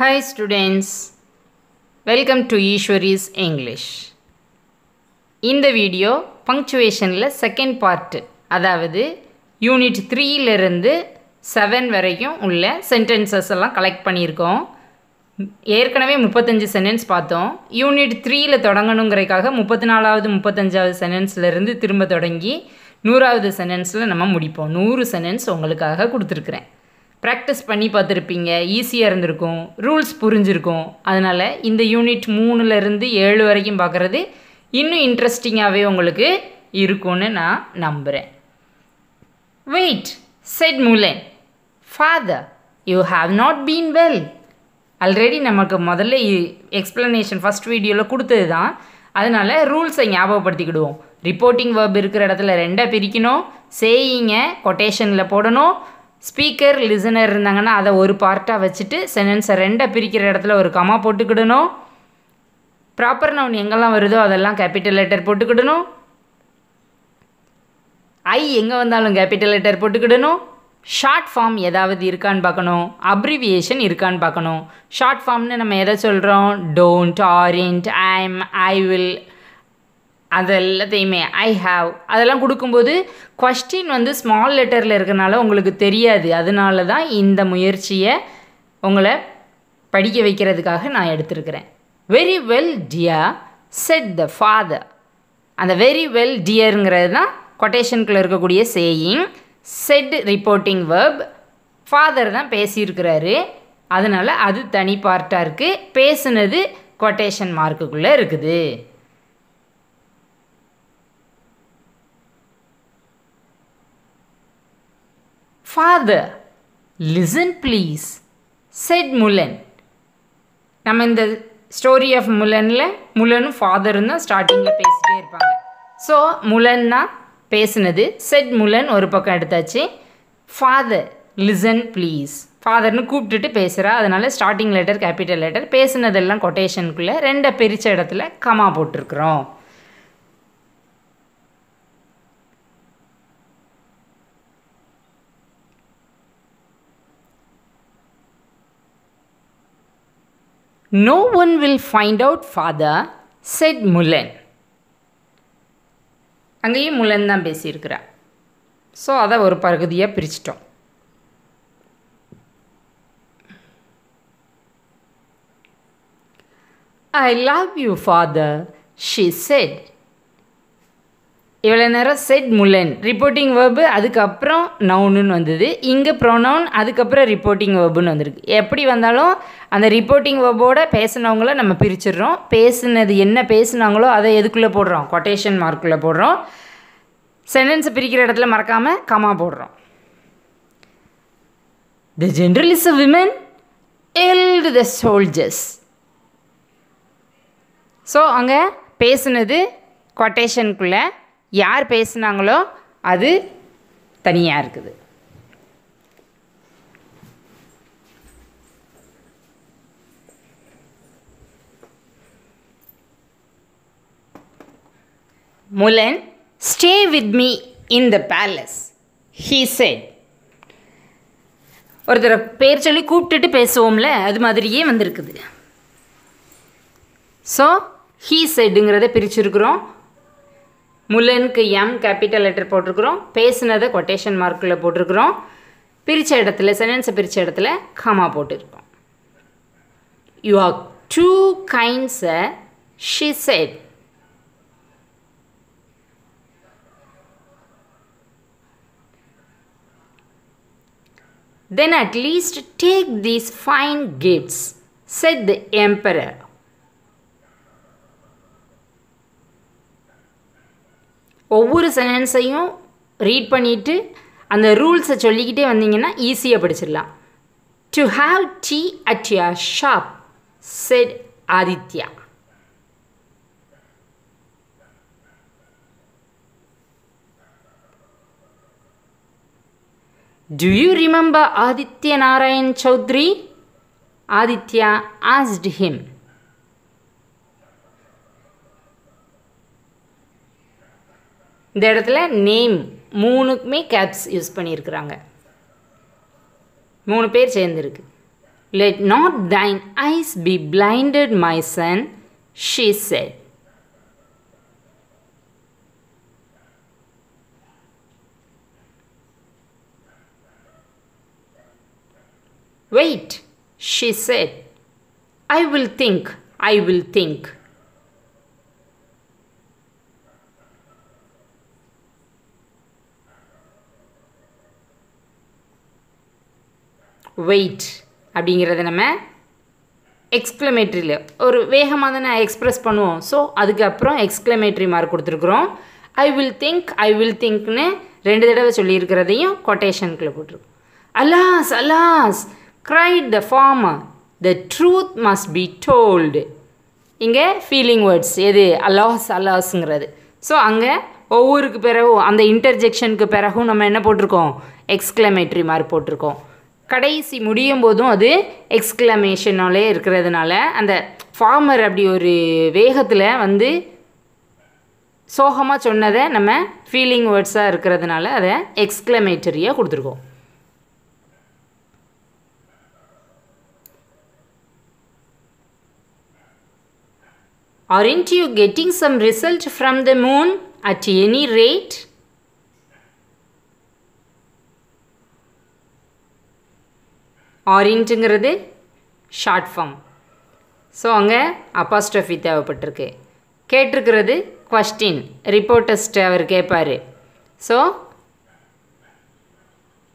Hi students, welcome to Ishwari's English. இந்த video பங்க்சுவேஷனில் second part அதாவது யூனிட் த்ரீலேருந்து செவன் வரைக்கும் உள்ள சென்டென்சஸ் எல்லாம் கலெக்ட் பண்ணியிருக்கோம். ஏற்கனவே முப்பத்தஞ்சு சென்டென்ஸ் பார்த்தோம். யூனிட் த்ரீயில் தொடங்கணுங்கிறதுக்காக முப்பத்தி நாலாவது முப்பத்தஞ்சாவது சென்டென்ஸ்லேருந்து திரும்ப தொடங்கி நூறாவது சென்டென்ஸில் நம்ம முடிப்போம். நூறு சென்டென்ஸ் உங்களுக்காக கொடுத்துருக்குறேன். ப்ராக்டிஸ் பண்ணி பார்த்துருப்பீங்க ஈஸியாக இருந்திருக்கும் ரூல்ஸ் புரிஞ்சிருக்கும். அதனால் இந்த யூனிட் மூணுலேருந்து ஏழு வரைக்கும் பார்க்குறது இன்னும் இன்ட்ரெஸ்டிங்காகவே உங்களுக்கு இருக்கும்னு நான் நம்புகிறேன் wait said Mulan father you have not been well already நமக்கு முதல்ல எக்ஸ்ப்ளனேஷன் ஃபஸ்ட் வீடியோவில் கொடுத்தது தான். அதனால் ரூல்ஸை ஞாபகப்படுத்திக்கிடுவோம். ரிப்போர்ட்டிங் வேர்ப் இருக்கிற இடத்துல ரெண்டாக பிரிக்கணும். சேயிங்க கொட்டேஷனில் போடணும். ஸ்பீக்கர் லிசனர் இருந்தாங்கன்னா அதை ஒரு பார்ட்டாக வச்சுட்டு சென்டென்ஸை ரெண்டாக பிரிக்கிற இடத்துல ஒரு கமா போட்டுக்கிடணும். ப்ராப்பர் நவுன் எங்கெல்லாம் வருதோ அதெல்லாம் கேபிட்டல் லெட்டர் போட்டுக்கிடணும். ஐ எங்கே வந்தாலும் கேபிட்டல் லெட்டர் போட்டுக்கிடணும். ஷார்ட் ஃபார்ம் ஏதாவது இருக்கான்னு பார்க்கணும். அப்ரிவியேஷன் இருக்கான்னு பார்க்கணும். ஷார்ட் ஃபார்ம்னு நம்ம எதை சொல்கிறோம் don't aren't I'm I will அது எல்லாத்தையுமே ஐ ஹாவ் அதெல்லாம் கொடுக்கும்போது கொஸ்டின் வந்து ஸ்மால் லெட்டரில் இருக்கிறனால உங்களுக்கு தெரியாது. அதனால தான் இந்த முயற்சியை உங்களை படிக்க வைக்கிறதுக்காக நான் எடுத்திருக்கிறேன். Very well dear said the father அந்த வெரி வெல் டியருங்கிறது தான் கொட்டேஷனுக்குள்ளே இருக்கக்கூடிய saying said reporting verb father தான் பேசியிருக்கிறாரு. அதனால் அது தனி பார்ட்டாக இருக்குது பேசுனது கொட்டேஷன் மார்க்குக்குள்ளே இருக்குது. Father listen please said Mulan நம்ம இந்த ஸ்டோரி ஆஃப் முலனில் முலனும் ஃபாதரும் தான் ஸ்டார்டிங்கில் பேசிகிட்டே இருப்பாங்க. ஸோ முலன்னா பேசுனது. செட் முலன் ஒரு பக்கம் எடுத்தாச்சு. ஃபாதர் லிசன் ப்ளீஸ் ஃபாதர்னு கூப்பிட்டுட்டு பேசுகிறா அதனால் ஸ்டார்டிங் லெட்டர் கேபிட்டல் லெட்டர் பேசுனதெல்லாம் கொட்டேஷனுக்குள்ளே ரெண்டை பிரித்த இடத்துல கமா போட்டிருக்கிறோம். No one will find out father said Mulan அங்கேயும் முலன் தான் பேசியிருக்கிறா ஸோ அதை ஒரு பகுதியாக பிரிச்சிட்டோம். I love you father she said இவ்வளோ நேரம் செட் முலன் ரிப்போர்ட்டிங் வேர்பு அதுக்கப்புறம் நவுனுன்னு வந்தது. இங்கே ப்ரொனவுன் அதுக்கப்புறம் ரிப்போர்ட்டிங் வேர்புன்னு வந்திருக்கு. எப்படி வந்தாலும் அந்த ரிப்போர்ட்டிங் வேர்போட பேசினவங்கள நம்ம பிரிச்சிடுறோம். பேசுனது என்ன பேசுனாங்களோ அதை எதுக்குள்ளே போடுறோம்? கொட்டேஷன் மார்க்குள்ளே போடுறோம். சென்டென்ஸை பிரிக்கிற இடத்துல மறக்காமல் கமா போடுறோம். The general is a women yelled the soldiers so அங்கே பேசுனது கொட்டேஷனுக்குள்ளே யார் பேசுனாங்களோ அது தனியாக இருக்குது. Mulan stay with me in the palace he said ஒருத்தரை பேர் சொல்லி கூப்பிட்டுட்டு பேசுவோம்ல அது மாதிரியே வந்திருக்குது. ஸோ ஹீ செட்டுங்கிறத பிரிச்சிருக்கிறோம். முலனுக்கு எம் கேபிட்டல் லெட்டர் போட்டிருக்கிறோம். பேசுனதை கொட்டேஷன் மார்க்கில் போட்டிருக்கிறோம். பிரித்த இடத்துல சென்டென்ஸை பிரித்த இடத்துல கமா போட்டிருக்கோம். You are too kinds she said Then at least take these fine gifts, said the emperor. ஒவ்வொரு சென்டென்ஸையும் ரீட் பண்ணிவிட்டு அந்த ரூல்ஸை சொல்லிக்கிட்டே வந்தீங்கன்னா ஈஸியாக படிச்சிடலாம் to have tea at your shop said Aditya Do you remember Aditya Narayan Chaudhary? Aditya asked him. இந்த இடத்துல நேம் மூணுக்குமே கேப்ஸ் யூஸ் பண்ணியிருக்கிறாங்க மூணு பேர் சேர்ந்துருக்கு let not thine eyes be blinded my son she said Wait, she said. I will think, I will think. Wait அப்படிங்கிறத நம்ம எக்ஸ்க்ளமேட்ரியில் ஒரு வேகமாக தானே எக்ஸ்ப்ரெஸ் பண்ணுவோம் ஸோ அதுக்கப்புறம் எக்ஸ்க்ளமேட்ரி மார்க் கொடுத்துருக்குறோம் I will think I will திங்க்னு ரெண்டு தடவை சொல்லியிருக்கிறதையும் கொட்டேஷனுக்குள்ளே போட்டிருக்கோம் alas alas cried the farmer the truth must be told இங்கே ஃபீலிங் வேர்ட்ஸ் எது? அலாஸ் அலாஸுங்கிறது ஸோ அங்கே ஒவ்வொருக்கு பிறகும் அந்த இன்டர்ஜெக்ஷனுக்கு பிறகும் நம்ம என்ன போட்டிருக்கோம்? எக்ஸ்க்ளமேட்ரி மாதிரி போட்டிருக்கோம். கடைசி முடியும் போதும் அது எக்ஸ்க்ளமேஷனாலே இருக்கிறதுனால அந்த ஃபார்மர் அப்படி ஒரு வேகத்தில் வந்து சோகமாக சொன்னதை நம்ம ஃபீலிங் வேர்ட்ஸாக இருக்கிறதுனால அதை எக்ஸ்க்ளமேட்டரியாக கொடுத்துருக்கோம். Aren't you getting some result from the moon at any rate? ஆரியண்ட்டுங்கிறது ஷார்ட் ஃபார்ம் ஸோ அங்கே அப்பாஸ்ட்ரஃபி தேவைப்பட்டிருக்கு. கேட்டிருக்கிறது கொஸ்டின் ரிப்போர்ட்டஸ்ட் அவர் கேட்பார். ஸோ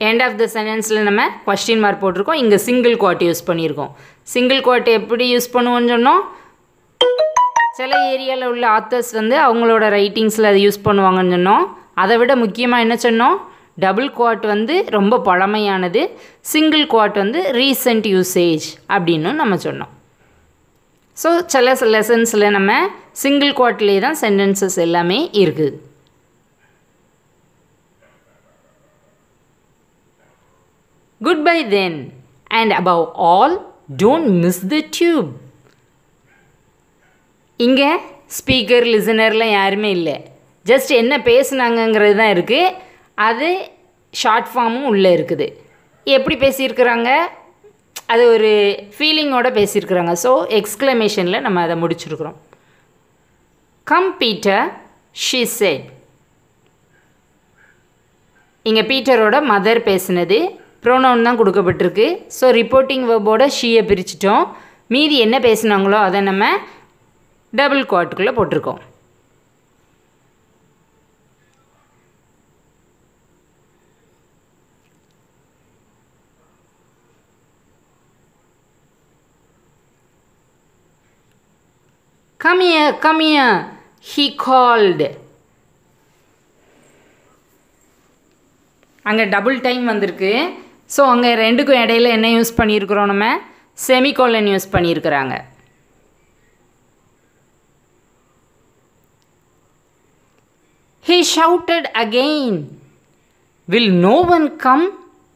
எண்ட் ஆஃப் த சென்டென்ஸில் நம்ம கொஸ்டின் மார்க் போட்டிருக்கோம். இங்கே சிங்கிள் குவாட் யூஸ் பண்ணியிருக்கோம். சிங்கிள் குவாட் எப்படி யூஸ் பண்ணுவோன்னு சொன்னோம்? சில ஏரியாவில் உள்ள ஆத்தர்ஸ் வந்து அவங்களோட ரைட்டிங்ஸில் அதை யூஸ் பண்ணுவாங்கன்னு சொன்னோம். அதை விட முக்கியமாக என்ன சொன்னோம்? டபுள் குவாட் வந்து ரொம்ப பழமையானது. சிங்கிள் குவாட் வந்து ரீசெண்ட் யூசேஜ் அப்படின்னு நம்ம சொன்னோம். ஸோ சில லெசன்ஸில் நம்ம சிங்கிள் குவாட்லேயே தான் சென்டென்சஸ் எல்லாமே இருக்குது goodbye then and above all don't miss the tube இங்கே ஸ்பீக்கர் லிசனர்லாம் யாருமே இல்லை. ஜஸ்ட் என்ன பேசுனாங்கங்கிறது தான் இருக்குது அது ஷார்ட் ஃபார்மும் உள்ளே இருக்குது. எப்படி பேசியிருக்கிறாங்க? அது ஒரு ஃபீலிங்கோட பேசியிருக்கிறாங்க. ஸோ எக்ஸ்க்ளமேஷனில் நம்ம அதை முடிச்சிருக்கிறோம். கம் பீட்டர் ஷி செட் இங்கே பீட்டரோட மதர் பேசுனது. ப்ரோனவுன் தான் கொடுக்கப்பட்டிருக்கு. ஸோ ரிப்போர்ட்டிங் வேர்போட ஷீயை பிரிச்சிட்டோம். மீதி என்ன பேசுனாங்களோ அதை நம்ம டபுள் குவாட்டுக்குள்ளே போட்டிருக்கோம். Come here come here he called. அங்கே டபுள் டைம் வந்திருக்கு. ஸோ அங்கே ரெண்டுக்கும் இடையில என்ன யூஸ் பண்ணியிருக்கிறோம் நம்ம? செமிகோலன் யூஸ் பண்ணியிருக்கிறாங்க. He shouted again, Will no one come?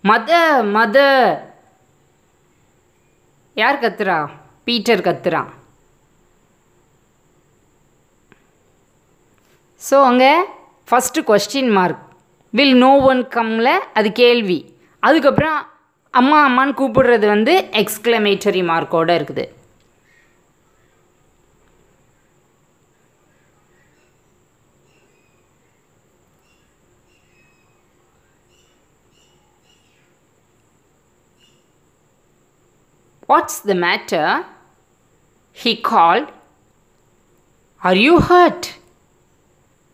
Mother, mother. யார் கத்துறா? பீட்டர் கத்துறான் ஸோ அங்கே first question mark will no one கம்மில் அது கேள்வி. அதுக்கப்புறம் அம்மா அம்மான்னு கூப்பிடுறது வந்து எக்ஸ்க்ளமேட்டரி மார்க்கோடு இருக்குது. What's the matter? He called. Are you hurt?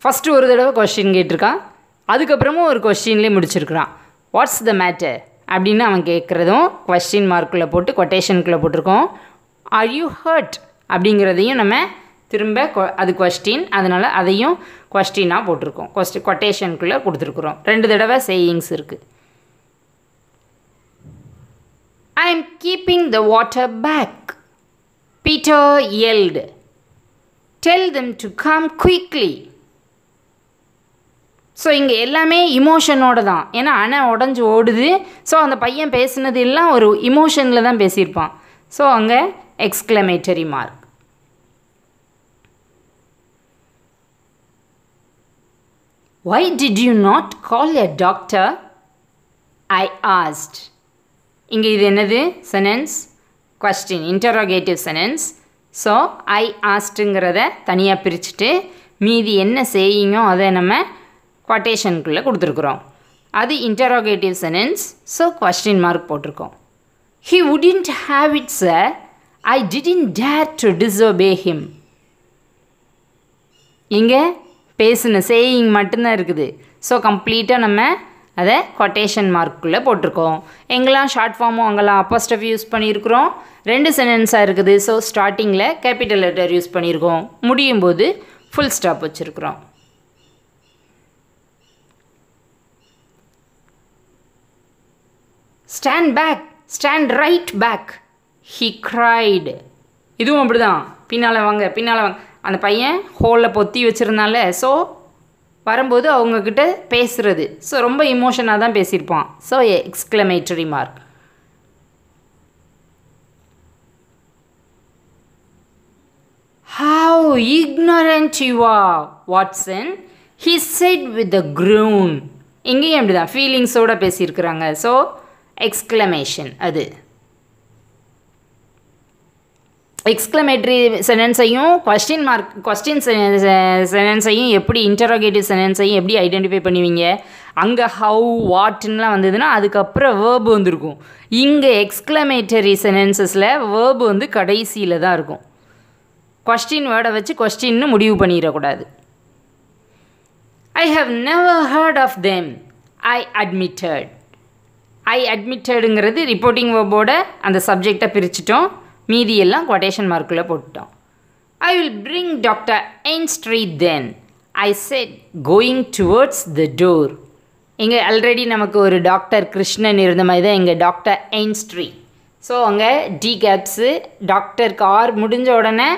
First ஒரு தடவை கொஸ்டின் கேட்டிருக்கான். அதுக்கப்புறமும் ஒரு கொஸ்டின்லேயே முடிச்சிருக்கிறான். வாட்ஸ் த மேட்டர் அப்படின்னு அவன் கேட்குறதும் கொஸ்டின் மார்க்குள்ளே போட்டு கொட்டேஷனுக்குள்ளே போட்டிருக்கோம். ஆர் யூ ஹர்ட் அப்படிங்கிறதையும் நம்ம திரும்ப கொ- அது கொஸ்டின் அதனால் அதையும் கொஸ்டினாக போட்டிருக்கோம். கொஸ்டின் கொட்டேஷனுக்குள்ளே கொடுத்துருக்குறோம். ரெண்டு தடவை சேயிங்ஸ் இருக்குது I am keeping the water back. Peter yelled. Tell them to come quickly. So இங்கே எல்லாமே இமோஷனோட தான் ஏன்னா அணை உடஞ்சி ஓடுது ஸோ அந்த பையன் பேசினது எல்லாம் ஒரு இமோஷனில் தான் பேசியிருப்பான் ஸோ அங்கே exclamatory mark Why did you not call a doctor? I asked. இங்கே இது என்னது? Sentence question interrogative sentence so I ஆஸ்ட்டுங்கிறத தனியாக பிரிச்சுட்டு மீதி என்ன செய்யுங்கோ அதை நம்ம கொட்டேஷனுக்குள்ளே கொடுத்துருக்குறோம். அது interrogative sentence so question mark போட்டிருக்கோம். He wouldn't have it sir I didn't dare to disobey him இங்கே பேசின சேயிங் மட்டும்தான் இருக்குது. ஸோ கம்ப்ளீட்டாக நம்ம அதை கொட்டேஷன் மார்க்குள்ளே போட்டிருக்கோம். எங்கெல்லாம் ஷார்ட் ஃபார்மும் அங்கெல்லாம் அப்போஸ்டஃப் யூஸ் பண்ணியிருக்கிறோம். ரெண்டு சென்டென்ஸாக இருக்குது. ஸோ ஸ்டார்டிங்கில் கேபிட்டல் லெட்டர் யூஸ் பண்ணியிருக்கோம். முடியும் போது ஃபுல் ஸ்டாப் வச்சுருக்குறோம். Stand back stand right back he cried இதுவும் அப்படி தான் பின்னால் வாங்க பின்னால் வாங்க. அந்த பையன் ஹோலில் பொத்தி வச்சுருந்தால ஸோ வரும்போது அவங்கக்கிட்ட பேசுகிறது ஸோ ரொம்ப இமோஷனாக தான் பேசியிருப்பான். So exclamatory mark how ignorant you are Watson he said with the groan இங்கேயும் அப்படி தான் ஃபீலிங்ஸோடு பேசியிருக்கிறாங்க. ஸோ எக்ஸ்க்ளமேஷன் அது. எக்ஸ்க்ளமேட்ரி சென்டென்ஸையும் கொஸ்டின் மார்க் கொஸ்டின் சென்டென்ஸையும் எப்படி இன்டரோகேட்டிவ் சென்டென்ஸையும் எப்படி ஐடென்டிஃபை பண்ணுவீங்க? அங்கே ஹவு வாட்லாம் வந்ததுன்னா அதுக்கப்புறம் வேர்பு வந்திருக்கும். இங்கே எக்ஸ்க்ளமேட்டரி சென்டென்சஸில் வேர்பு வந்து கடைசியில் தான் இருக்கும். கொஸ்டின் வேர்டை வச்சு கொஸ்டின்னு முடிவு பண்ணிடக்கூடாது. I have never heard of them I admitted I அட்மிட்டடுங்கிறது reporting வேர்போட அந்த சப்ஜெக்டை பிரிச்சிட்டோம். மீதியெல்லாம் கொட்டேஷன் மார்க்கில் போட்டுட்டோம். I will bring doctor Ainstree then I said going towards the door இங்கே ஆல்ரெடி நமக்கு ஒரு டாக்டர் கிருஷ்ணன் இருந்த மாதிரி தான் எங்கள் டாக்டர் எயின்ஸ்ட்ரீ ஸோ அங்கே டி கேப்ஸு டாக்டருக்கு ஆர் முடிஞ்ச உடனே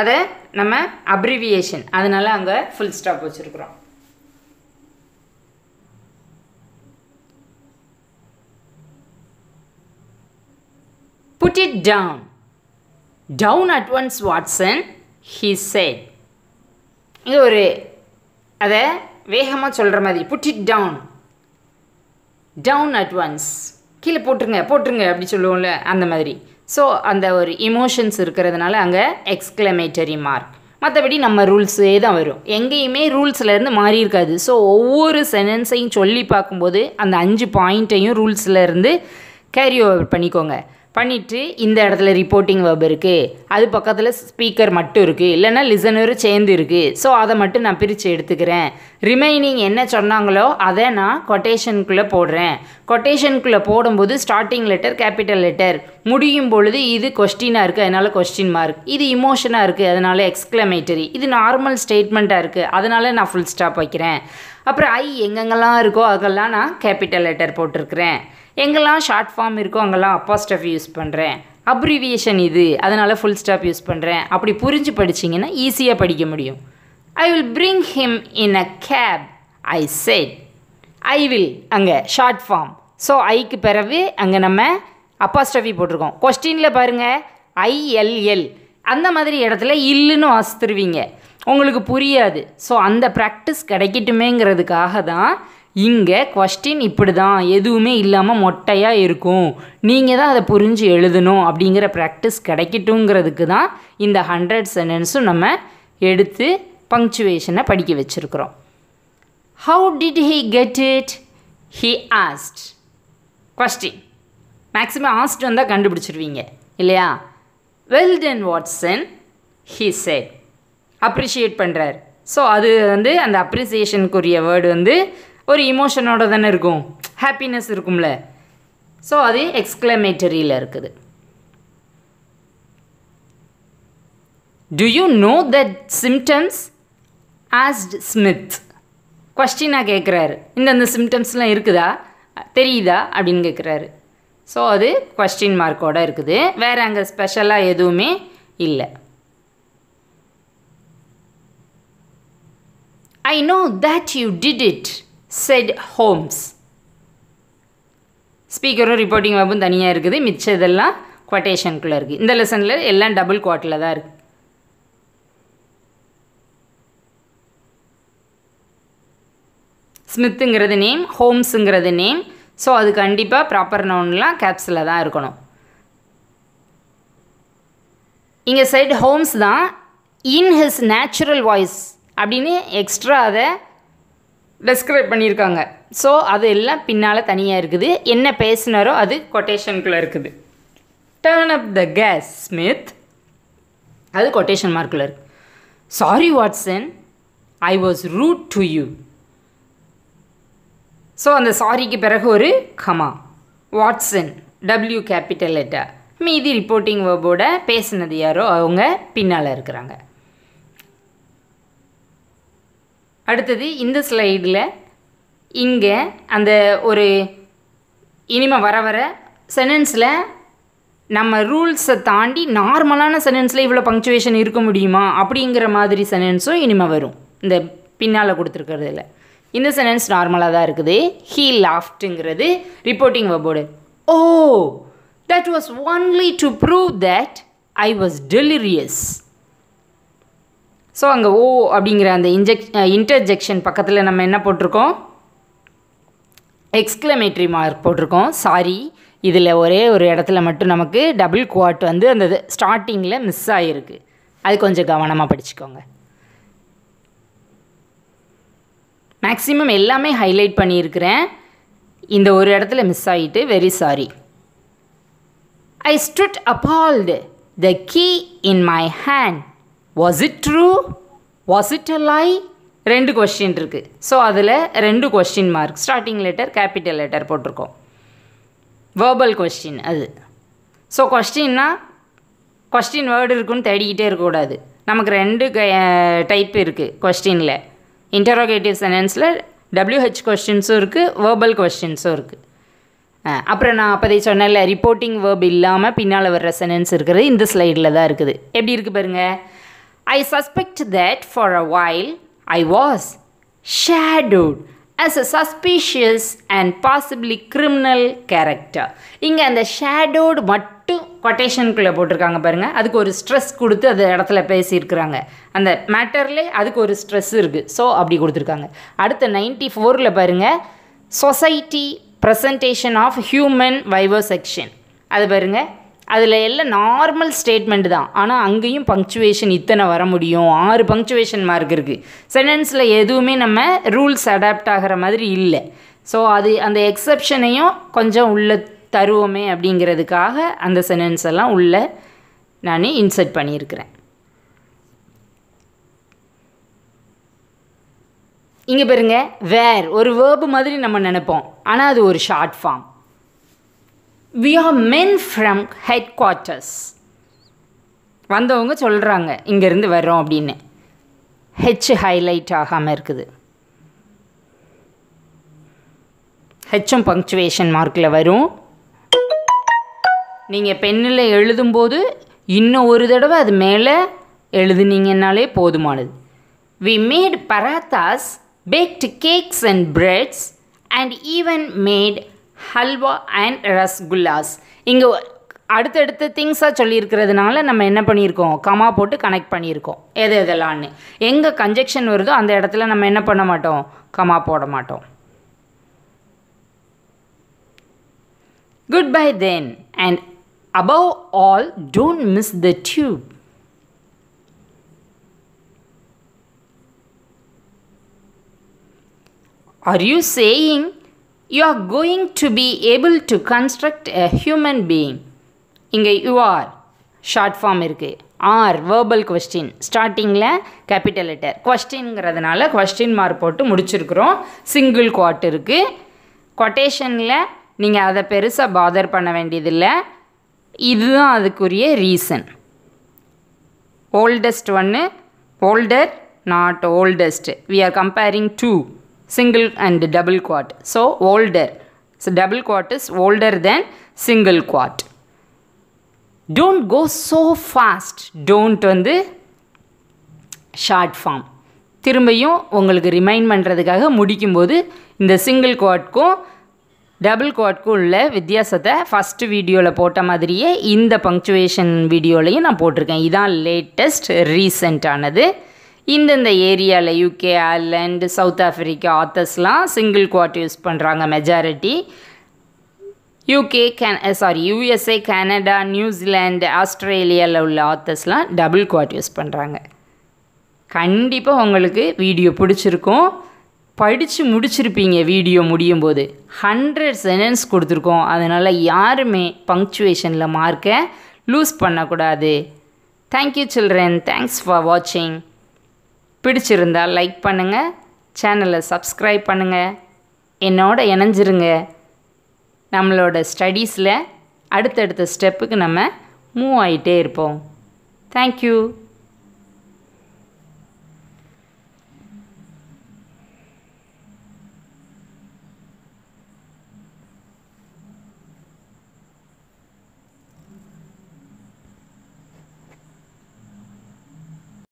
அதை நம்ம அப்ரிவியேஷன் அதனால் அங்கே ஃபுல் ஸ்டாப் வச்சுருக்குறோம். Put it down down at once Watson he said இது ஒரு அதை வேகமாக சொல்கிற மாதிரி. Put it down down at once கீழே போட்டுருங்க போட்டுருங்க அப்படி சொல்லுவோம்ல அந்த மாதிரி. ஸோ அந்த ஒரு இமோஷன்ஸ் இருக்கிறதுனால அங்கே எக்ஸ்க்ளமேட்டரி மார்க் மற்றபடி நம்ம ரூல்ஸே தான் வரும். எங்கேயுமே ரூல்ஸ்லேருந்து மாறி இருக்காது. ஸோ ஒவ்வொரு சென்டென்ஸையும் சொல்லி பார்க்கும்போது அந்த அஞ்சு பாயிண்ட்டையும் ரூல்ஸ்லேருந்து கேரி ஓவர் பண்ணிக்கோங்க. பண்ணிவிட்டு இந்த இடத்துல ரிப்போர்ட்டிங் வெப் இருக்குது அது பக்கத்தில் ஸ்பீக்கர் மட்டும் இருக்குது இல்லைன்னா லிசனரும் சேர்ந்து இருக்குது ஸோ அதை மட்டும் நான் பிரித்து எடுத்துக்கிறேன். ரிமைனிங் என்ன சொன்னாங்களோ அதை நான் கொட்டேஷனுக்குள்ளே போடுறேன். கொட்டேஷனுக்குள்ளே போடும்போது ஸ்டார்டிங் லெட்டர் கேபிட்டல் லெட்டர் முடியும் பொழுது இது கொஸ்டினாக இருக்குது அதனால் கொஸ்டின் மார்க் இது இமோஷனாக இருக்குது அதனால் எக்ஸ்க்ளமேட்டரி இது நார்மல் ஸ்டேட்மெண்ட்டாக இருக்குது அதனால் நான் ஃபுல் ஸ்டாப் வைக்கிறேன். அப்புறம் ஐ எங்கெங்கெல்லாம் இருக்கோ அதெல்லாம் நான் கேபிட்டல் லெட்டர் போட்டிருக்கிறேன். எங்கெல்லாம் ஷார்ட் ஃபார்ம் இருக்கோ அங்கெல்லாம் அப்பாஸ்டஃப் யூஸ் பண்ணுறேன் அப்ரிவியேஷன் இது அதனால் ஃபுல் ஸ்டாப் யூஸ் பண்ணுறேன் அப்படி புரிஞ்சு படிச்சிங்கன்னா ஈஸியாக படிக்க முடியும். I will bring him in a cab I said I will அங்கே ஷார்ட் ஃபார்ம் ஸோ ஐக்கு பிறகு அங்கே நம்ம அப்பாஸ்டஃபி போட்டிருக்கோம். கொஸ்டினில் பாருங்கள் ஐஎல்எல் அந்த மாதிரி இடத்துல இல்லுன்னு வாசித்துருவீங்க. உங்களுக்கு புரியாது. ஸோ அந்த ப்ராக்டிஸ் கிடைக்கட்டுமேங்கிறதுக்காக தான் இங்கே கொஸ்டின் இப்படி தான் எதுவுமே இல்லாமல் மொட்டையாக இருக்கும். நீங்கள் தான் அதை புரிஞ்சு எழுதணும் அப்படிங்கிற ப்ராக்டிஸ் கிடைக்கட்டுங்கிறதுக்கு தான் இந்த ஹண்ட்ரட் சென்டென்ஸும் நம்ம எடுத்து பங்க்சுவேஷனை படிக்க வச்சுருக்குறோம். How did he get it he asked question maximum asked வந்தால் கண்டுபிடிச்சிருவீங்க. இல்லையா? Well then Watson he said appreciate பண்ணுறார் ஸோ அது வந்து அந்த அப்ரிசியேஷனுக்குரிய வேர்டு வந்து ஒரு இமோஷனோட தானே இருக்கும். ஹாப்பினஸ் இருக்கும்ல. ஸோ அது எக்ஸ்க்ளமேட்டரியில் இருக்குது. Do you know that symptoms asked Smith கொஸ்டினாக கேட்குறாரு இந்தந்த சிம்டம்ஸ்லாம் இருக்குதா? தெரியுதா? அப்படின்னு கேட்குறாரு ஸோ அது கொஸ்டின் மார்க்கோடு இருக்குது. வேறு அங்கே ஸ்பெஷலாக எதுவுமே இல்லை. I know that you did it said Holmes ஸ்பீக்கரும் reporting வெப்பும் தனியாக இருக்குது. மிச்சம் இதெல்லாம் கொட்டேஷனுக்குள்ளே இருக்குது இந்த லெசனில் எல்லாம் டபுள் குவாட்டில் தான் இருக்குது ஸ்மித்துங்கிறது நேம் ஹோம்ஸுங்கிறது நேம் ஸோ அது கண்டிப்பாக ப்ராப்பர் நவுன்லாம் கேப்ஸில் தான் இருக்கணும். இங்கே சைடு ஹோம்ஸ் தான் இன் ஹிஸ் நேச்சுரல் வாய்ஸ் அப்படின்னு எக்ஸ்ட்ரா அதை டெஸ்கிரைப் பண்ணியிருக்காங்க. ஸோ அது எல்லாம் பின்னால் தனியாக இருக்குது. என்ன பேசினாரோ அது கொட்டேஷனுக்குள்ளே இருக்குது. Turn up the case Smith அது கொட்டேஷன் மார்க்கில் இருக்கு. Sorry Watson I was rude to you so அந்த சாரிக்கு பிறகு ஒரு comma Watson W capital letter மீதி ரிப்போர்ட்டிங் வேர்போட பேசினது யாரோ அவங்க பின்னால் இருக்கிறாங்க. அடுத்தது இந்த ஸ்லைடில் இங்கே அந்த ஒரு இனிமே வர வர சென்டென்ஸில் நம்ம ரூல்ஸை தாண்டி நார்மலான சென்டென்ஸில் இவ்வளோ பங்க்சுவேஷன் இருக்க முடியுமா? அப்படிங்கிற மாதிரி சென்டென்ஸும் இனிமே வரும். இந்த பின்னால் கொடுத்துருக்கிறதுல. இந்த சென்டென்ஸ் நார்மலாக தான் இருக்குது. ஹீ லாஃப்ட்டுங்கிறது ரிப்போர்ட்டிங் வர்போடு ஓ that was only to prove that I was delirious so அங்கே ஓ அப்படிங்கிற அந்த இன்ஜெக் இன்டர்ஜெக்ஷன் பக்கத்தில் நம்ம என்ன போட்டிருக்கோம்? எக்ஸ்க்ளமேட்ரி மார்க் போட்டிருக்கோம். சாரி இதில் ஒரே ஒரு இடத்துல மட்டும் நமக்கு டபுள் குவாட் வந்து அந்த ஸ்டார்டிங்கில் மிஸ் ஆகிருக்கு அது கொஞ்சம் கவனமாக படிச்சுக்கோங்க. மேக்ஸிமம் எல்லாமே ஹைலைட் பண்ணியிருக்கிறேன். இந்த ஒரு இடத்துல மிஸ் ஆகிட்டு very sorry I stood appalled the key in my hand was it true was it a lie ரெண்டு கொஸ்டின் இருக்குது ஸோ அதில் ரெண்டு question mark starting letter capital letter போட்டிருக்கோம். வேர்பல் கொஸ்டின் அது. ஸோ கொஸ்டின்னா கொஸ்டின் வேர்டு இருக்குன்னு தேடிக்கிட்டே இருக்கக்கூடாது. நமக்கு ரெண்டு டைப் இருக்குது கொஸ்டினில் இன்டரோகேட்டிவ் சென்டென்ஸில் டபிள்யூஹெச் கொஸ்டின்ஸும் இருக்குது வேர்பல் கொஸ்டின்ஸும் இருக்குது அப்புறம் நான் அப்போதை சொன்னேன்ல ரிப்போர்ட்டிங் வேர்ப் இல்லாமல் பின்னால் வர்ற சென்டென்ஸ் இருக்கிறது இந்த ஸ்லைடில் தான் இருக்குது. எப்படி இருக்குது பாருங்கள் I suspect that for a while I was shadowed as a suspicious and possibly criminal character. இங்கே அந்த ஷேடோடு மட்டும் கொட்டேஷனுக்குள்ளே போட்டிருக்காங்க பாருங்கள் அதுக்கு ஒரு ஸ்ட்ரெஸ் கொடுத்து அந்த இடத்துல பேசியிருக்கிறாங்க. அந்த மேட்டர்லே அதுக்கு ஒரு ஸ்ட்ரெஸ் இருக்குது ஸோ அப்படி கொடுத்துருக்காங்க. அடுத்த நைன்டி ஃபோரில் பாருங்கள் society presentation of human vivo section அது பாருங்கள் அதில் எல்லாம் நார்மல் ஸ்டேட்மெண்ட் தான். ஆனால் அங்கேயும் பங்க்சுவேஷன் இத்தனை வர முடியும். ஆறு பங்க்சுவேஷன் மார்க் இருக்குது சென்டென்ஸில் எதுவுமே நம்ம ரூல்ஸ் அடாப்ட் ஆகிற மாதிரி இல்லை. ஸோ அது அந்த எக்ஸப்ஷனையும் கொஞ்சம் உள்ள தருவோமே அப்படிங்கிறதுக்காக அந்த சென்டென்ஸ் எல்லாம் உள்ள நான் இன்சர்ட் பண்ணியிருக்கிறேன். இங்கே பாருங்க வேர் ஒரு வேர்பு மாதிரி நம்ம நினைப்போம். ஆனால் அது ஒரு short form we are men from headquarters வந்தவங்க சொல்கிறாங்க இங்கேருந்து வர்றோம் அப்படின்னு. ஹெச் ஹைலைட் ஆகாமல் இருக்குது. ஹெச்சும் பங்க்சுவேஷன் மார்க்கில் வரும். நீங்கள் பெண்ணில் எழுதும்போது இன்னும் ஒரு தடவை அது மேலே எழுதுனீங்கன்னாலே போதுமானது. We made parathas baked cakes and breads and even made halwa and rasgullas இங்கே அடுத்தடுத்த திங்ஸாக சொல்லியிருக்கிறதுனால நம்ம என்ன பண்ணியிருக்கோம்? கமா போட்டு கனெக்ட் பண்ணியிருக்கோம். எது எதெல்லாம்னு. எங்கே கன்ஜெக்ஷன் வருதோ அந்த இடத்துல நம்ம என்ன பண்ண மாட்டோம்? கமா போட மாட்டோம். Goodbye then and above all don't miss the tube are you saying you are going to be able to construct a human being இங்கே யூ ஆர் ஷார்ட் ஃபார்ம் இருக்குது ஆர் வேர்பல் கொஸ்டின் ஸ்டார்டிங்கில் capital letter கொஸ்டின்ங்கிறதுனால question mark போட்டு முடிச்சிருக்கிறோம். Single quad இருக்குது கொட்டேஷனில் நீங்கள் அதை பெருசாக பாதர் பண்ண வேண்டியதில்லை. இதுதான் அதுக்குரிய ரீசன் ஓல்டஸ்ட் ஒன்று older not oldest we are comparing two single and double quote So older. So double quad is older than single quad. Don't go so fast. Don't வந்து ஷார்ட் ஃபார்ம் திரும்பியும் உங்களுக்கு remind பண்ணுறதுக்காக முடிக்கும்போது இந்த single குவாட்க்கும் double குவாட்க்கும் உள்ள வித்தியாசத்தை first வீடியோவில் போட்ட மாதிரியே இந்த பங்க்சுவேஷன் வீடியோலையும் நான் போட்டிருக்கேன் இதான் லேட்டஸ்ட் ரீசெண்டானது இந்தந்த ஏரியாவில் யூகே ஐர்லாண்டு சவுத் ஆஃப்ரிக்கா ஆத்தர்ஸ்லாம் சிங்கிள் குவாட் யூஸ் பண்ணுறாங்க majority UK K sorry USA Canada New Zealand ஆஸ்திரேலியாவில் உள்ள ஆத்தர்ஸ்லாம் டபுள் குவாட் யூஸ் பண்ணுறாங்க கண்டிப்பாக உங்களுக்கு வீடியோ பிடிச்சிருக்கும். படித்து முடிச்சிருப்பீங்க வீடியோ முடியும் போது ஹண்ட்ரட் சென்டென்ஸ் கொடுத்துருக்கோம். அதனால் யாருமே பங்க்சுவேஷனில் மார்க்கை லூஸ் பண்ணக்கூடாது. தேங்க்யூ சில்ட்ரன் தேங்க்ஸ் ஃபார் வாட்சிங் பிடிச்சிருந்தால் லைக் பண்ணுங்கள் சேனலை சப்ஸ்கிரைப் பண்ணுங்கள் என்னோட இணைஞ்சிருங்க. நம்மளோட ஸ்டடீஸில் அடுத்தடுத்த ஸ்டெப்புக்கு நம்ம மூவ் ஆகிட்டே இருப்போம். தேங்க்யூ